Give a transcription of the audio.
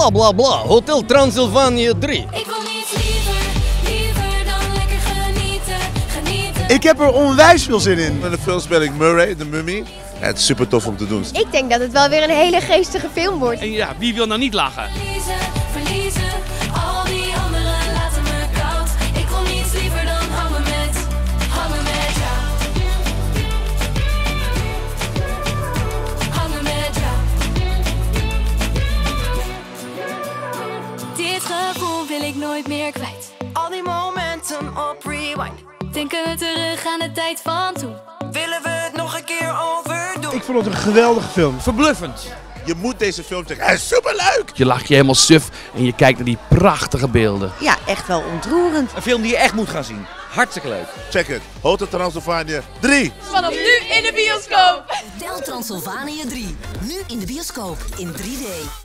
Bla bla bla. Hotel Transylvanië 3. Ik wil niets liever, liever dan lekker genieten, genieten. Ik heb er onwijs veel zin in. In de film speel ik Murray, de mummy. Ja, het is super tof om te doen. Ik denk dat het wel weer een hele geestige film wordt. En ja, wie wil nou niet lachen? Verliezen, verliezen, Dit gevoel wil ik nooit meer kwijt. Al die momenten op rewind. Denken we terug aan de tijd van toen. Willen we het nog een keer overdoen? Ik vond het een geweldige film. Verbluffend. Je moet deze film checken. Hij is superleuk! Je lacht je helemaal suf en je kijkt naar die prachtige beelden. Ja, echt wel ontroerend. Een film die je echt moet gaan zien. Hartstikke leuk. Check het. Hotel Transylvanië 3. Vanaf nu in de bioscoop. Hotel Transylvanië 3. Nu in de bioscoop in 3D.